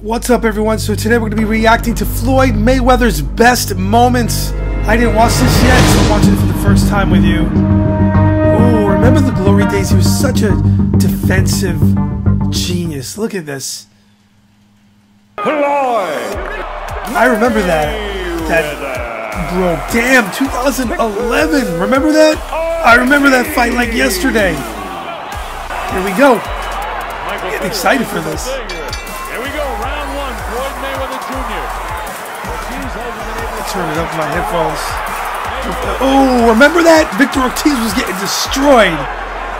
What's up, everyone? So today we're going to be reacting to Floyd Mayweather's best moments. I didn't watch this yet, so I'm watching it for the first time with you. Oh, remember the glory days? He was such a defensive genius. Look at this. Floyd. I remember that. That broke. Damn, 2011. Remember that? I remember that fight like yesterday. Here we go. Getting excited for this. Turn it up my headphones. Oh, remember that? Victor Ortiz was getting destroyed.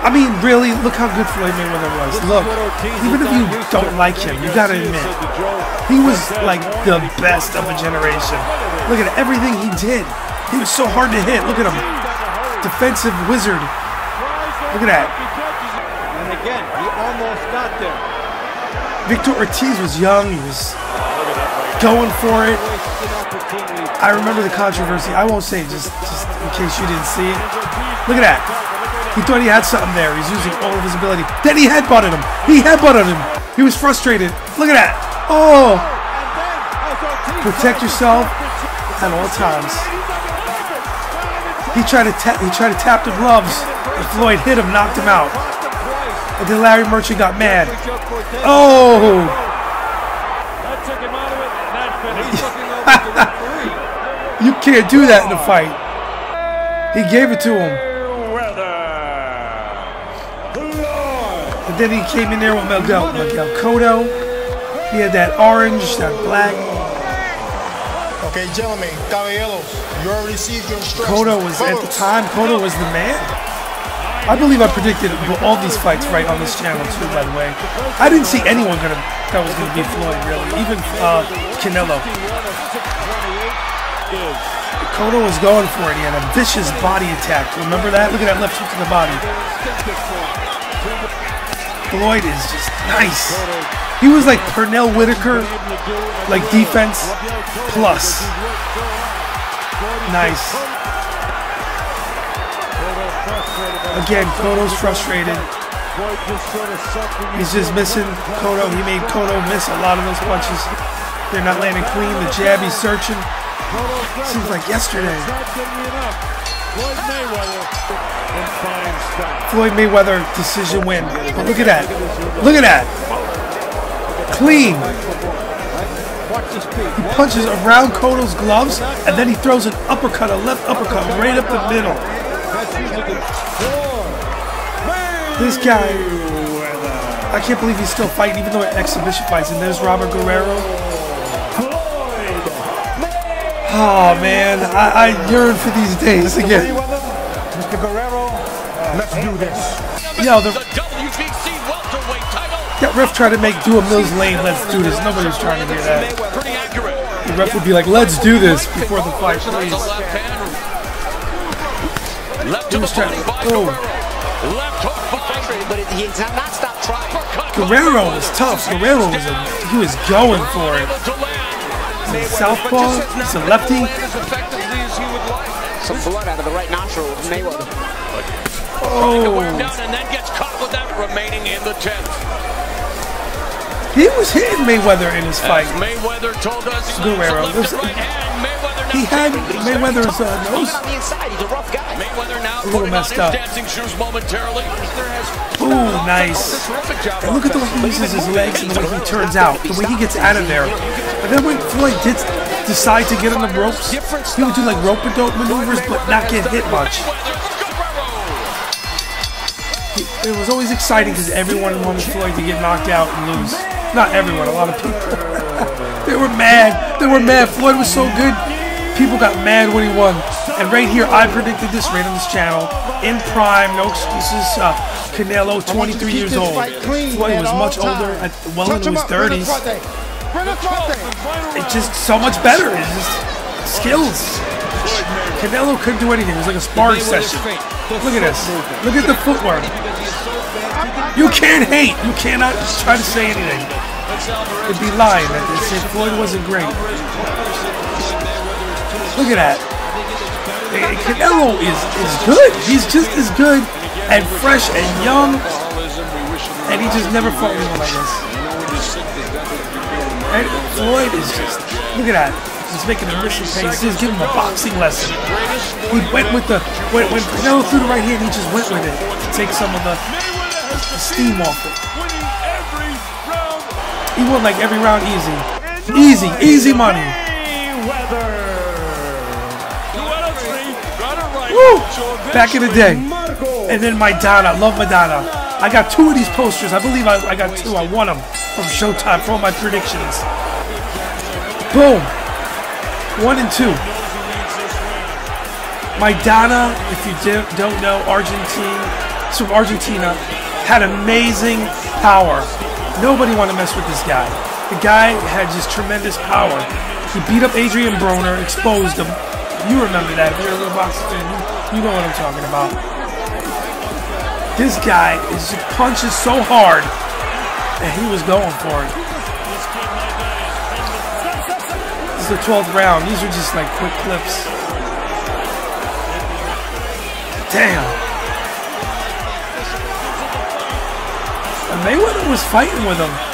I mean, really, look how good Floyd Mayweather was. Look, even if you don't like him, you gotta admit, he was like the best of a generation. Look at everything he did. He was so hard to hit. Look at him. Defensive wizard. Look at that. And again, he almost got there. Victor Ortiz was young. He was going for it. I remember the controversy. I won't say it just, just in case you didn't see it. Look at that. He thought he had something there. He's using all of his ability. Then he headbutted him. He headbutted him. He was frustrated. Look at that. Oh. Protect yourself at all times. He tried to tap. He tried to tap the gloves. And Floyd hit him, knocked him out. And then Larry Merchant got mad. Oh. That took him out of it. and That finished. He's looking over to the three. You can't do that in a fight. He gave it to him. And then he came in there with Miguel, Miguel Cotto. He had that orange, that black. Okay, gentlemen, caballeros, you already received your instructions. Cotto was at the time. Cotto was the man. I believe I predicted all these fights right on this channel too. By the way, I didn't see anyone gonna that was gonna be Floyd really. Even uh, Canelo. Cotto was going for it. He had a vicious body attack. Remember that? Look at that left hook to the body. Floyd is just nice. He was like Pernell Whitaker, like defense plus. Nice. Again, Cotto's frustrated. He's just missing Cotto. He made Cotto miss a lot of those punches. They're not landing clean. The jab he's searching. Seems like yesterday. Floyd Mayweather. Floyd Mayweather decision win. But look at that. Look at that. Clean. He punches around Cotto's gloves and then he throws an uppercut, a left uppercut right up the middle. This guy, I can't believe he's still fighting even though it exhibition fights. And there's Robert Guerrero. Oh man, I, I yearn for these days again. Mr. Guerrero, let's do this. Yo, the, The WBC welterweight title. that ref tried to make do a Mills Lane. Let's do this. Nobody's trying to do that. Pretty accurate. The ref would be like, "Let's do this" before the fight, That's please. left hand. Left He to the was trying body to- by oh. Guerrero. Left hook by but it, he's not stopped trying. Uppercut by Guerrero was tough. Guerrero was a, he was going for it. Southpaw. He's a lefty. Land as effectively as he would like. Some blood out of the right nostril of Mayweather. To Oh, down and then gets caught with that remaining in the 10th. he was hitting Mayweather in his fight. As Mayweather told us he Guerrero. left right hand. Mayweather now He had Mayweather's uh, nose. on the inside. He's a rough guy. Mayweather now A little messed up. dancing shoes momentarily. Ooh, nice. And look at the way he uses his legs and the way he turns out, the way he gets out of there. And then when Floyd did decide to get on the ropes, he would do like rope a dope maneuvers, but not get hit much. It was always exciting because everyone wanted Floyd to get knocked out and lose. Not everyone, a lot of people. they were mad. They were mad. Floyd was so good. People got mad when he won. And right here, I predicted this right on this channel. In prime, no excuses. Uh, Canelo, 23 years old. Floyd was much older, at, well into his 30s. It's just so much better. It's just skills. Canelo couldn't do anything. It was like a sparring session. Look at this. Look at the footwork. You can't hate. You cannot just try to say anything. It'd be lying that they say Floyd wasn't great. Look at that. Canelo is, is good. He's just as good and fresh and young. And he just never fought anyone like this. And Floyd is just look at that. He's making a mission pace. He's giving him a boxing lesson. He went with the when when Canelo threw the right hand, he just went with it to take some of the, the steam off it. He won like every round easy, easy, easy money. Woo! Back in the day. And then Maidana, love Maidana. I got two of these posters. I believe I, I got two. I won them from Showtime for all my predictions. Boom. One and two. Maidana, if you do, don't know, Argentina had amazing power. Nobody wanted to mess with this guy. The guy had just tremendous power. He beat up Adrian Broner, exposed him. You remember that. If you're a little boxing fan, you, you know what I'm talking about. This guy is just punches so hard, and he was going for it. This is the 12th round. These are just like quick clips. Damn. And Mayweather was fighting with him.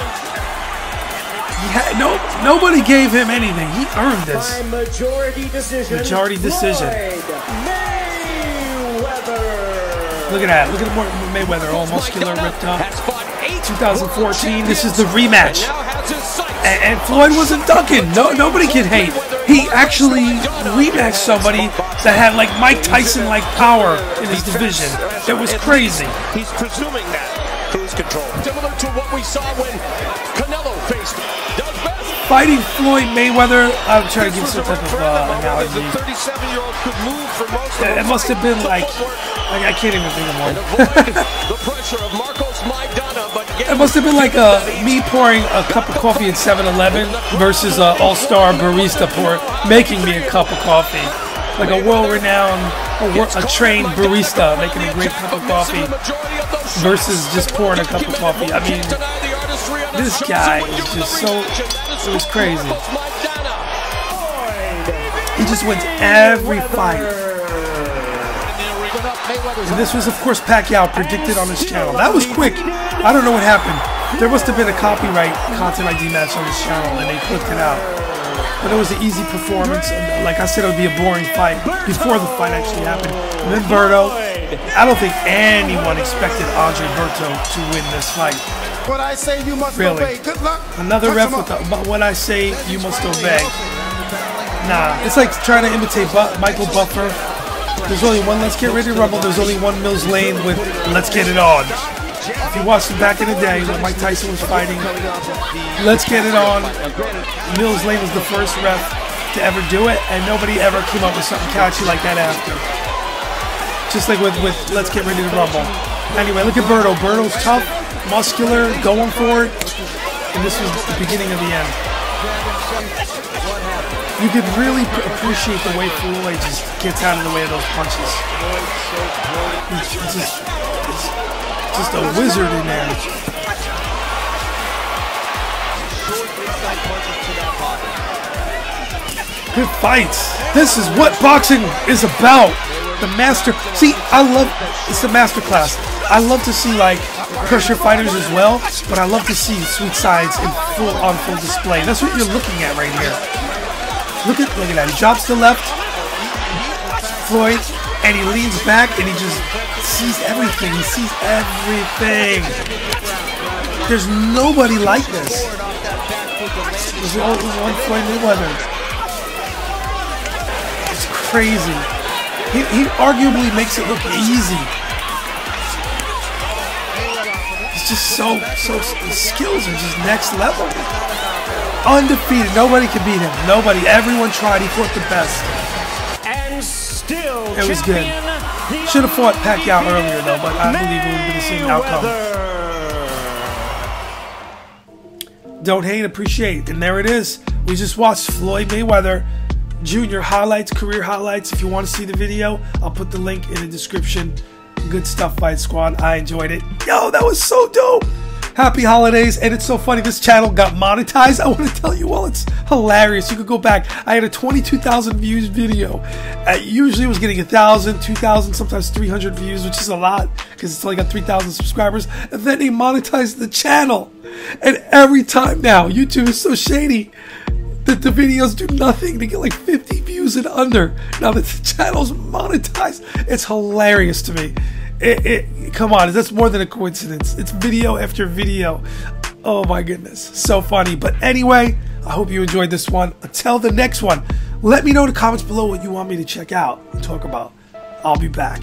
He had, no, nobody gave him anything. He earned this. By majority decision. Majority decision. Look at that. Look at Mar- Mayweather, all muscular, ripped up. Has fought eight 2014. This is the rematch. Now has his sights. And, and Floyd wasn't ducking. No, nobody can hate. He actually rematched somebody that had like Mike Tyson like power in his division. It was crazy. He's presuming that cruise control, similar to what we saw when Canelo faced Doug Best. Fighting Floyd Mayweather. I'm trying to give some type of uh, analogy. a 37-year-old could move for most of It must have been like, like I can't even think of one. the pressure of Marcos Maidana, but It must have been like uh, me pouring a cup of coffee at 7-Eleven versus an all-star barista pour making me a cup of coffee. Like a world-renowned, a, a trained barista making a great cup of coffee versus just pouring a cup of coffee. I mean, this guy is just so, it was crazy. He just wins every fight. And this was, of course, Pacquiao predicted on his channel. That was quick. I don't know what happened. There must have been a copyright content ID match on his channel, and they clicked it out. But it was an easy performance. And uh, like I said, it would be a boring fight before the fight actually happened. And then Berto, I don't think anyone expected Andre Berto to win this fight. What I say, you must Really? obey. Good luck. Another Touch ref 'em with up. the, but when I say you must obey. Nah, it's like trying to imitate Bu- Michael Buffer. There's only one Let's Get Ready to Rumble. There's only one Mills Lane with Let's Get It On. If you watched it back in the day when Mike Tyson was fighting, Let's Get It On. Mills Lane was the first ref to ever do it, and nobody ever came up with something catchy like that after. Just like with, with Let's Get Ready to Rumble. Anyway, look at Berto. Berto's tough, muscular, going for it. And this was the beginning of the end. You could really appreciate the way Floyd just gets out of the way of those punches. He's he's just, just a wizard in there. Good fights. This is what boxing is about. The master. See, I love. It's the master class. I love to see like pressure fighters as well, but I love to see sweet sides in full on full display. That's what you're looking at right here. Look at look at that. He drops the left, Floyd, and he leans back and he just sees everything. He sees everything. There's nobody like this. There's only one Floyd Mayweather. It's crazy. He, he arguably makes it look easy. It's just so so his skills are just next level. Undefeated. Nobody can beat him. Nobody. Everyone tried. He fought the best. It was good. Should have fought Pacquiao earlier though, but I believe it would have been the same outcome. Don't hate, appreciate. And there it is. We just watched Floyd Mayweather Junior highlights, career highlights. If you want to see the video, I'll put the link in the description. Good stuff, Fight Squad. I enjoyed it. Yo, that was so dope. Happy holidays. And it's so funny. This channel got monetized. I want to tell you all, it's hilarious. You could go back. I had a 22,000 views video. I usually was getting 1,000, 2,000, sometimes 300 views, which is a lot because it's only got 3,000 subscribers. And then they monetized the channel. And every time now, YouTube is so shady that the videos do nothing to get like 50 views and under. Now that the channel's monetized, it's hilarious to me. It, it, come on, that's more than a coincidence. It's video after video. Oh my goodness, so funny. But anyway, I hope you enjoyed this one. Until the next one, let me know in the comments below what you want me to check out and talk about. I'll be back.